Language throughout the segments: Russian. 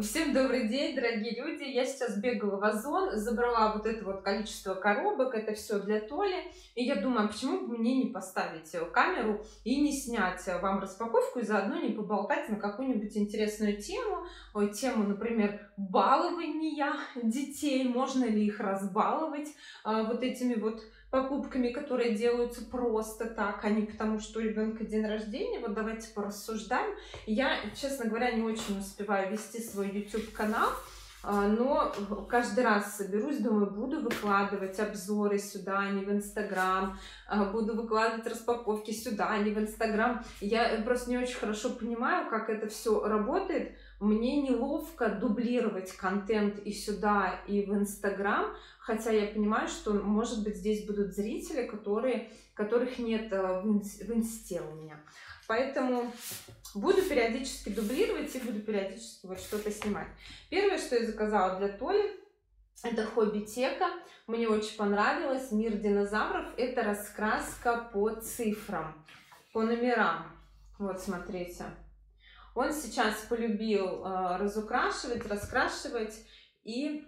Всем добрый день, дорогие люди! Я сейчас бегала в Озон, забрала вот это вот количество коробок, это все для Толи. И я думаю, а почему бы мне не поставить камеру и не снять вам распаковку, и заодно не поболтать на какую-нибудь интересную тему. Тему, например, балования детей, можно ли их разбаловать а, вот этими вот покупками, которые делаются просто так, а не потому, что у ребенка день рождения. Вот давайте порассуждаем. Я, честно говоря, не очень успеваю вести свой YouTube-канал, а, но каждый раз соберусь, думаю, буду выкладывать обзоры сюда, а не в Инстаграм, а, буду выкладывать распаковки сюда, а не в Инстаграм. Я просто не очень хорошо понимаю, как это все работает. Мне неловко дублировать контент и сюда, и в Инстаграм, хотя я понимаю, что, может быть, здесь будут зрители, которые, которых нет э, в инсте у меня. Поэтому буду периодически дублировать и буду периодически вот что-то снимать. Первое, что я заказала для Толи, это хобби-тека. Мне очень понравилось. Мир динозавров. Это раскраска по цифрам, по номерам. Вот, смотрите. Он сейчас полюбил э, разукрашивать, раскрашивать. И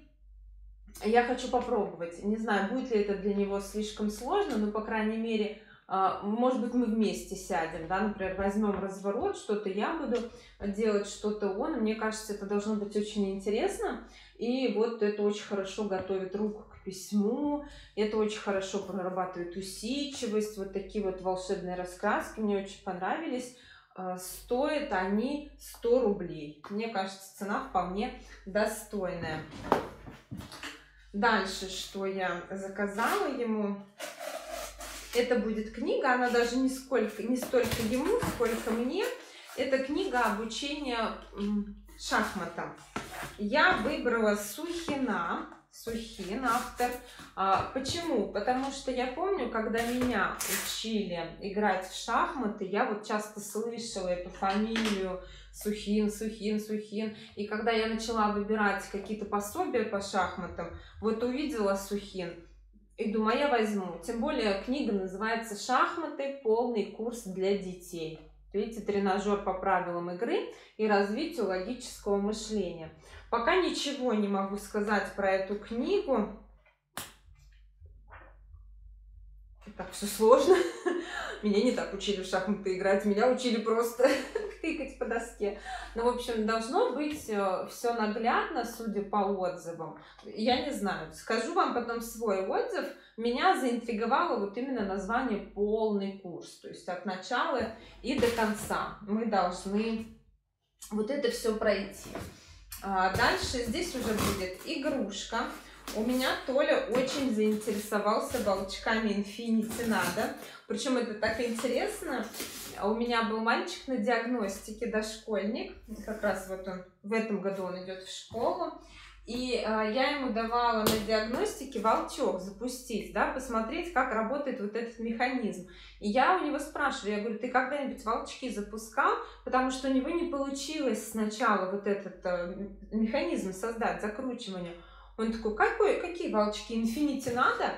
я хочу попробовать. Не знаю, будет ли это для него слишком сложно, но, по крайней мере, а, может быть, мы вместе сядем, да, например, возьмем разворот, что-то я буду делать, что-то он. Мне кажется, это должно быть очень интересно. И вот это очень хорошо готовит руку к письму, это очень хорошо прорабатывает усидчивость. Вот такие вот волшебные раскраски мне очень понравились. А, стоят они 100 рублей. Мне кажется, цена вполне достойная. Дальше, что я заказала ему, это будет книга, она даже не, сколько, не столько ему, сколько мне. Это книга обучения шахматам. Я выбрала Сухина, Сухин автор. А, почему? Потому что я помню, когда меня учили играть в шахматы, я вот часто слышала эту фамилию Сухин, Сухин, Сухин. И когда я начала выбирать какие-то пособия по шахматам, вот увидела Сухин, и думаю, а я возьму. Тем более книга называется «Шахматы. Полный курс для детей». Видите, тренажер по правилам игры и развитию логического мышления. Пока ничего не могу сказать про эту книгу. Так все сложно. Меня не так учили в шахматы играть, меня учили просто тыкать по доске. Ну, в общем, должно быть э, все наглядно, судя по отзывам. Я не знаю, скажу вам потом свой отзыв. Меня заинтриговало вот именно название «полный курс», то есть от начала и до конца. Мы должны вот это все пройти. А дальше здесь уже будет игрушка. У меня Толя очень заинтересовался волчками Infinity надо. Причем это так интересно. У меня был мальчик на диагностике, дошкольник. Как раз вот он в этом году он идет в школу. И э, я ему давала на диагностике волчок запустить, да, посмотреть, как работает вот этот механизм. И я у него спрашиваю, я говорю, ты когда-нибудь волчки запускал? Потому что у него не получилось сначала вот этот э, механизм создать, закручивание. Он такой, какой, какие волчки, инфинити надо?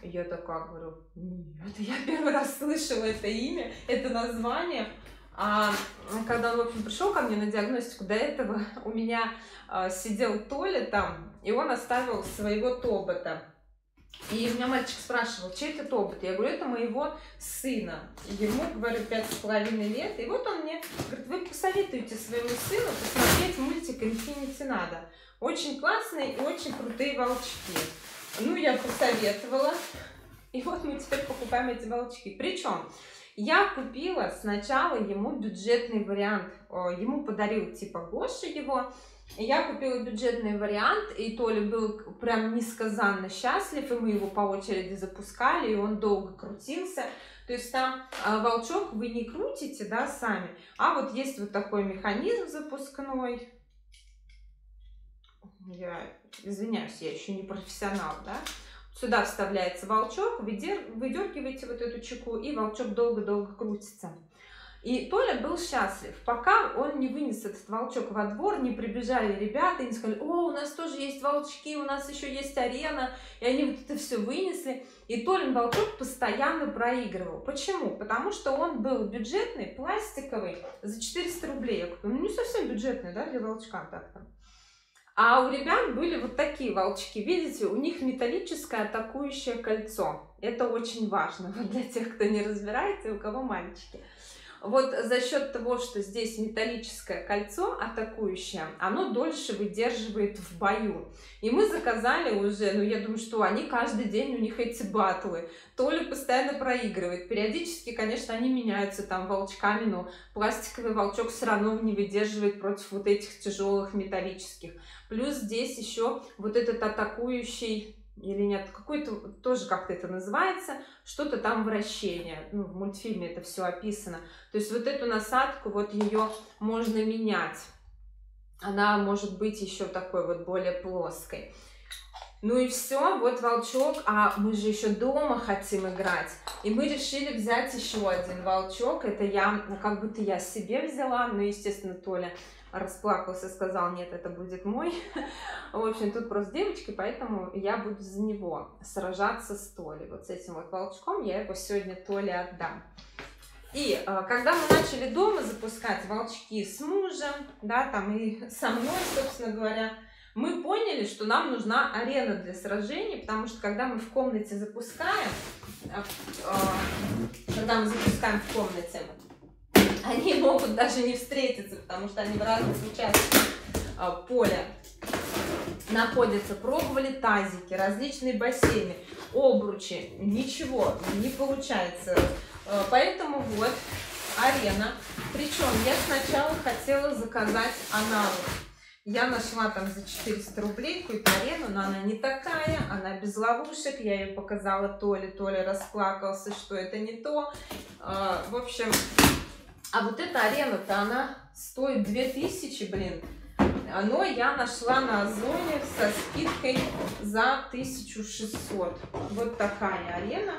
Я такая говорю, нет, я первый раз слышала это имя, это название. А когда он, в общем, пришел ко мне на диагностику, до этого у меня а, сидел Толя там, и он оставил своего тобота. И у меня мальчик спрашивал, чей это тобот? Я говорю, это моего сына. Ему, говорю, пять с половиной лет. И вот он мне говорит, вы посоветуете своему сыну посмотреть мультик «Инфинити надо». Очень классные и очень крутые волчки. Ну, я посоветовала. И вот мы теперь покупаем эти волчки. Причем я купила сначала ему бюджетный вариант. Ему подарил типа Гоша его. Я купила бюджетный вариант, и Толя был прям несказанно счастлив, и мы его по очереди запускали, и он долго крутился. То есть там а, волчок вы не крутите, да, сами, а вот есть вот такой механизм запускной, я извиняюсь, я еще не профессионал, да, сюда вставляется волчок, выдергиваете вот эту чеку, и волчок долго-долго крутится. И Толя был счастлив, пока он не вынес этот волчок во двор, не прибежали ребята и не сказали, о, у нас тоже есть волчки, у нас еще есть арена, и они вот это все вынесли. И Толин волчок постоянно проигрывал. Почему? Потому что он был бюджетный, пластиковый, за 400 рублей. Я купила. Ну, не совсем бюджетный, да, для волчка так-то. А у ребят были вот такие волчки. Видите, у них металлическое атакующее кольцо. Это очень важно вот для тех, кто не разбирается и у кого мальчики. Вот за счет того, что здесь металлическое кольцо атакующее, оно дольше выдерживает в бою. И мы заказали уже, ну я думаю, что они каждый день, у них эти батлы. Толя постоянно проигрывает. Периодически, конечно, они меняются там волчками, но пластиковый волчок все равно не выдерживает против вот этих тяжелых металлических. Плюс здесь еще вот этот атакующий или нет, какой-то, тоже как-то это называется, что-то там вращение, ну, в мультфильме это все описано. То есть вот эту насадку, вот ее можно менять. Она может быть еще такой вот более плоской. Ну и все, вот волчок, а мы же еще дома хотим играть. И мы решили взять еще один волчок. Это я, ну, как будто я себе взяла, ну, естественно, Толя расплакался, сказал, нет, это будет мой. В общем, тут просто девочки, поэтому я буду за него сражаться с Толей. Вот с этим вот волчком я его сегодня Толе отдам. И э, когда мы начали дома запускать волчки с мужем, да, там и со мной, собственно говоря, мы поняли, что нам нужна арена для сражений, потому что когда мы в комнате запускаем, э, э, когда мы запускаем в комнате, они могут даже не встретиться, потому что они в разных участках а, поля находятся. Пробовали тазики, различные бассейны, обручи, ничего не получается. А, поэтому вот арена. Причем я сначала хотела заказать аналог. Я нашла там за 400 рублей какую-то арену, но она не такая, она без ловушек. Я ее показала Толе, Толя расплакался, что это не то. А, в общем, а вот эта арена-то, она стоит 2000, блин. Но я нашла на Озоне со скидкой за 1600. Вот такая арена.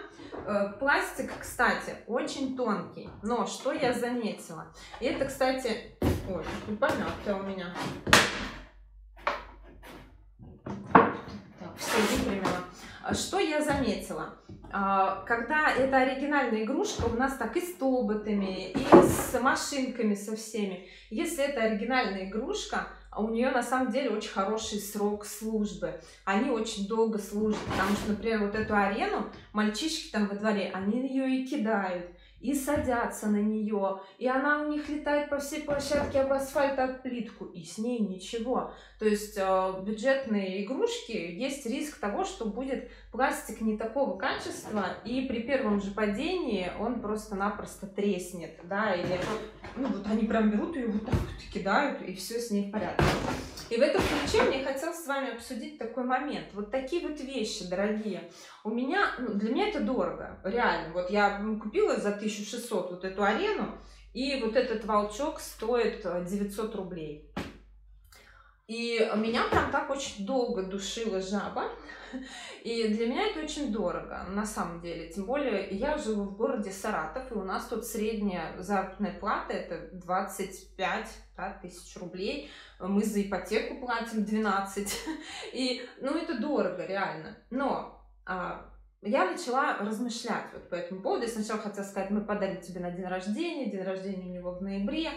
Э, пластик, кстати, очень тонкий. Но что я заметила? Это, кстати... Ой, помятая у меня. Так, все, выпрямила. Что я заметила? А, когда это оригинальная игрушка, у нас так и с тоботами, и с машинками со всеми. Если это оригинальная игрушка, у нее на самом деле очень хороший срок службы. Они очень долго служат, потому что, например, вот эту арену мальчишки там во дворе, они ее и кидают и садятся на нее, и она у них летает по всей площадке об асфальт от плитку, и с ней ничего. То есть э, бюджетные игрушки, есть риск того, что будет пластик не такого качества, и при первом же падении он просто-напросто треснет, да, или ну, вот они прям берут ее вот так вот кидают, и все с ней в порядке. И в этом ключе мне хотелось с вами обсудить такой момент. Вот такие вот вещи, дорогие. У меня, ну, для меня это дорого, реально. Вот я купила за 1600 вот эту арену, и вот этот волчок стоит 900 рублей. И меня прям так очень долго душила жаба. И для меня это очень дорого, на самом деле. Тем более, я живу в городе Саратов, и у нас тут средняя заработная плата это 25 да, тысяч рублей. Мы за ипотеку платим 12. И, ну, это дорого, реально. Но я начала размышлять вот по этому поводу. Я сначала хотела сказать, мы подарим тебе на день рождения. День рождения у него в ноябре.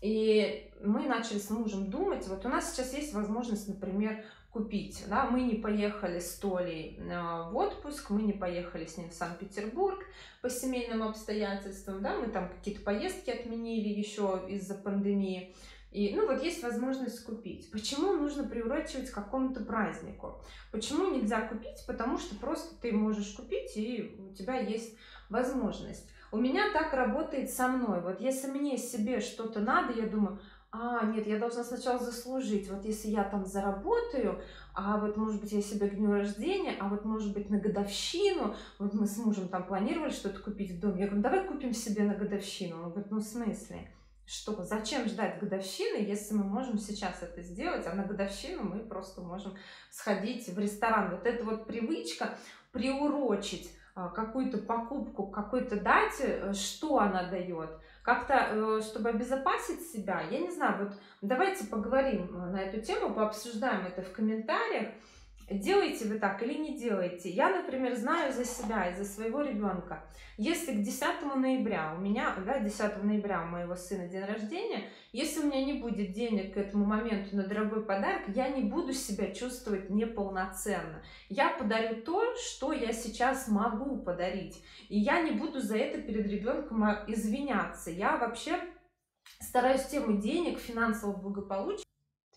И мы начали с мужем думать, вот у нас сейчас есть возможность, например, купить. Да? Мы не поехали с Толей в отпуск, мы не поехали с ним в Санкт-Петербург по семейным обстоятельствам, да? мы там какие-то поездки отменили еще из-за пандемии. И, ну, вот есть возможность купить. Почему нужно приурочивать к какому-то празднику? Почему нельзя купить? Потому что просто ты можешь купить, и у тебя есть возможность. У меня так работает со мной. Вот если мне себе что-то надо, я думаю, а, нет, я должна сначала заслужить. Вот если я там заработаю, а вот, может быть, я себе к дню рождения, а вот, может быть, на годовщину, вот мы с мужем там планировали что-то купить в доме. Я говорю, давай купим себе на годовщину. Он говорит, ну, в смысле? Что? Зачем ждать годовщины, если мы можем сейчас это сделать, а на годовщину мы просто можем сходить в ресторан. Вот эта вот привычка приурочить а, какую-то покупку какой-то дате, э, что она дает, как-то, э, чтобы обезопасить себя, я не знаю, вот давайте поговорим э, на эту тему, пообсуждаем это в комментариях, Делаете вы так или не делаете? Я, например, знаю за себя и за своего ребенка. Если к 10 ноября у меня, да, 10 ноября у моего сына день рождения, если у меня не будет денег к этому моменту на дорогой подарок, я не буду себя чувствовать неполноценно. Я подарю то, что я сейчас могу подарить. И я не буду за это перед ребенком а, извиняться. Я вообще стараюсь тему денег, финансового благополучия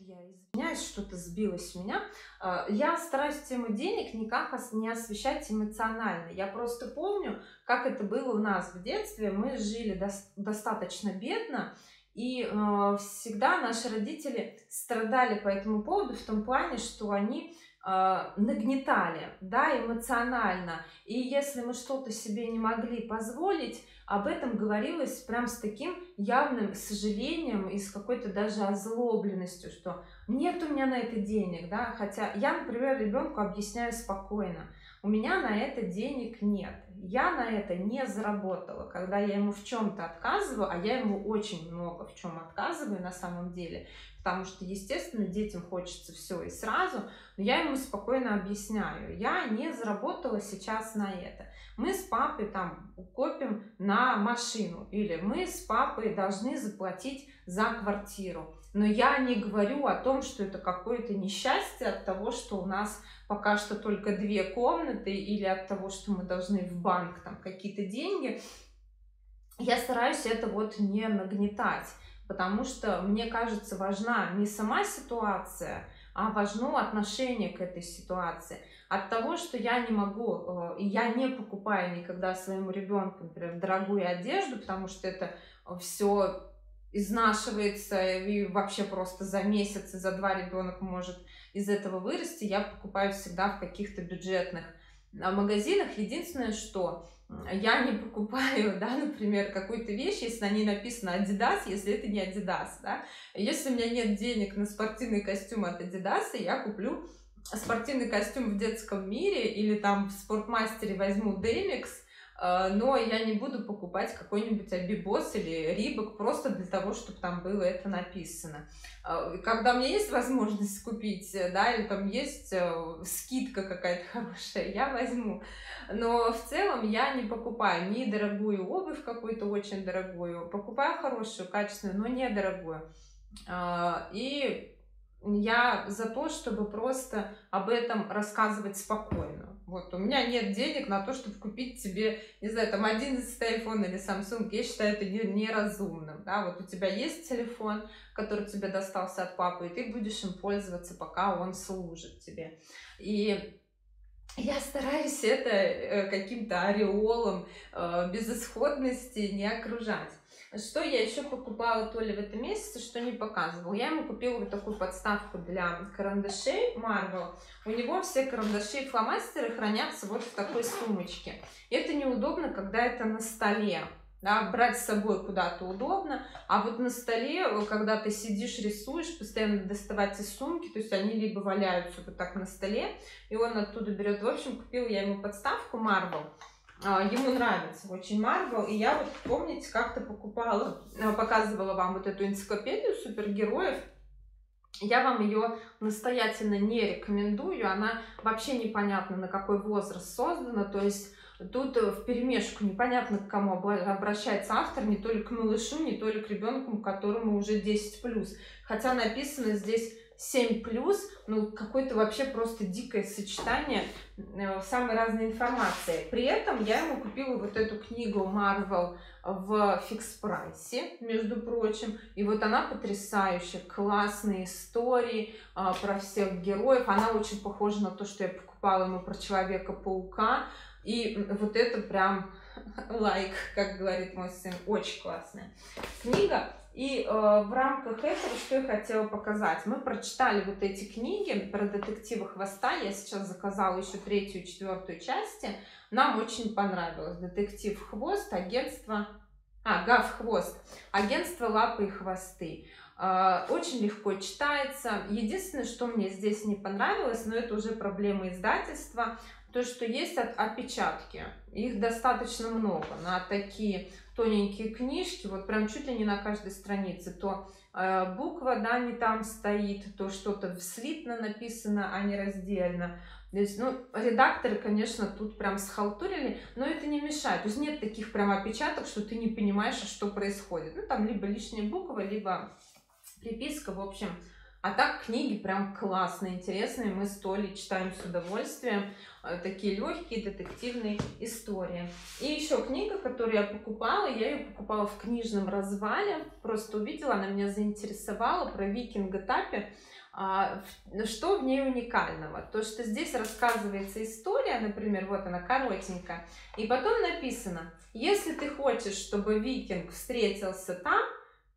я извиняюсь, что-то сбилось у меня. А, я стараюсь тему денег никак не освещать эмоционально. Я просто помню, как это было у нас в детстве. Мы жили достаточно бедно, и э, всегда наши родители страдали по этому поводу в том плане, что они нагнетали, да, эмоционально. И если мы что-то себе не могли позволить, об этом говорилось прям с таким явным сожалением и с какой-то даже озлобленностью, что нет у меня на это денег, да, хотя я, например, ребенку объясняю спокойно, у меня на это денег нет, я на это не заработала, когда я ему в чем-то отказываю, а я ему очень много в чем отказываю на самом деле, потому что, естественно, детям хочется все и сразу, но я ему спокойно объясняю, я не заработала сейчас на это мы с папой там копим на машину, или мы с папой должны заплатить за квартиру. Но я не говорю о том, что это какое-то несчастье от того, что у нас пока что только две комнаты, или от того, что мы должны в банк там какие-то деньги. Я стараюсь это вот не нагнетать, потому что мне кажется важна не сама ситуация, а важно отношение к этой ситуации. От того, что я не могу, э, я не покупаю никогда своему ребенку, например, дорогую одежду, потому что это все изнашивается, и вообще просто за месяц, за два ребенок может из этого вырасти, я покупаю всегда в каких-то бюджетных а, магазинах. Единственное, что я не покупаю, да, например, какую-то вещь, если на ней написано Adidas, если это не Adidas, да. Если у меня нет денег на спортивный костюм от Adidas, я куплю спортивный костюм в детском мире или там в спортмастере возьму а, но я не буду покупать какой-нибудь Абибос или Рибок просто для того, чтобы там было это написано. А, когда у меня есть возможность купить, да, или там есть э, скидка какая-то хорошая, я возьму. Но в целом я не покупаю ни дорогую обувь какую-то очень дорогую, покупаю хорошую, качественную, но недорогую. А, и я за то, чтобы просто об этом рассказывать спокойно. Вот, у меня нет денег на то, чтобы купить тебе, не знаю, там 11 iPhone или Samsung, я считаю это неразумным, да, вот у тебя есть телефон, который тебе достался от папы, и ты будешь им пользоваться, пока он служит тебе. И я стараюсь это э, каким-то ореолом э, безысходности не окружать. Что я еще покупала то ли в этом месяце, что не показывала. Я ему купила вот такую подставку для карандашей Marvel. У него все карандаши и фломастеры хранятся вот в такой сумочке. И это неудобно, когда это на столе. Да, брать с собой куда-то удобно, а вот на столе, когда ты сидишь, рисуешь, постоянно доставать из сумки, то есть они либо валяются вот так на столе, и он оттуда берет. В общем, купила я ему подставку Marvel, ему нравится очень Марвел, и я вот, помните, как-то покупала, а, показывала вам вот эту энциклопедию супергероев, я вам ее настоятельно не рекомендую, она вообще непонятно на какой возраст создана, то есть тут в перемешку непонятно к кому обращается автор, не то ли к малышу, не то ли к ребенку, которому уже 10+. Хотя написано здесь 7 плюс, ну какое-то вообще просто дикое сочетание э, самой разной информации. При этом я ему купила вот эту книгу Marvel в фикс прайсе, между прочим. И вот она потрясающая, классные истории а, про всех героев. Она очень похожа на то, что я покупала ему про Человека-паука. И вот это прям лайк, как говорит мой сын, очень классная книга. И э, в рамках этого, что я хотела показать, мы прочитали вот эти книги про детектива Хвоста, я сейчас заказала еще третью четвертую части, нам очень понравилось. Детектив Хвост, агентство, а, Гав Хвост, агентство Лапы и Хвосты. А, очень легко читается. Единственное, что мне здесь не понравилось, но это уже проблема издательства, то, что есть от опечатки. Их достаточно много на такие тоненькие книжки, вот прям чуть ли не на каждой странице. То э, буква, да, не там стоит, то что-то слитно написано, а не раздельно. То есть, ну, редакторы, конечно, тут прям схалтурили, но это не мешает. То есть нет таких прям опечаток, что ты не понимаешь, что происходит. Ну, там либо лишняя буква, либо приписка, в общем. А так книги прям классные, интересные. Мы с Толей читаем с удовольствием. Э, такие легкие детективные истории. И еще книга, которую я покупала, я ее покупала в книжном развале. Просто увидела, она меня заинтересовала про викинга Тапи. А, что в ней уникального? То, что здесь рассказывается история, например, вот она коротенькая, и потом написано, если ты хочешь, чтобы викинг встретился там,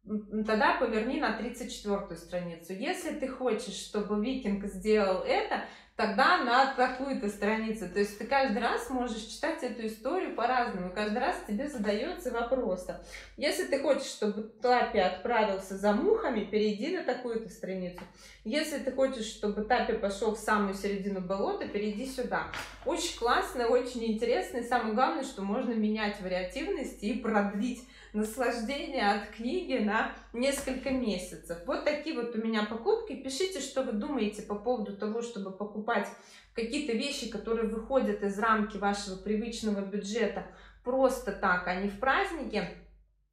тогда поверни на 34 страницу. Если ты хочешь, чтобы викинг сделал это, тогда на такую-то страницу. То есть ты каждый раз можешь читать эту историю по-разному, каждый раз тебе задается вопрос. Если ты хочешь, чтобы Тапи отправился за мухами, перейди на такую-то страницу. Если ты хочешь, чтобы Тапи пошел в самую середину болота, перейди сюда. Очень классно, очень интересно, и самое главное, что можно менять вариативность и продлить наслаждение от книги на несколько месяцев. Вот такие вот у меня покупки. Пишите, что вы думаете по поводу того, чтобы покупать какие-то вещи, которые выходят из рамки вашего привычного бюджета просто так, а не в празднике.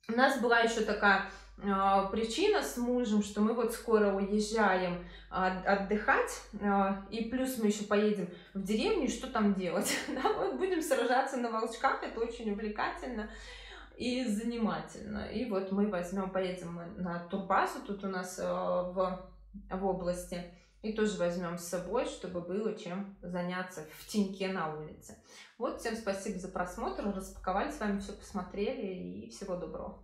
У нас была еще такая э, причина с мужем, что мы вот скоро уезжаем э, отдыхать, э, и плюс мы еще поедем в деревню, что там делать? да, вот будем сражаться на волчках, это очень увлекательно и занимательно. И вот мы возьмем, поедем на турбазу, тут у нас э, в, в области, и тоже возьмем с собой, чтобы было чем заняться в теньке на улице. Вот, всем спасибо за просмотр, распаковали с вами все, посмотрели, и всего доброго.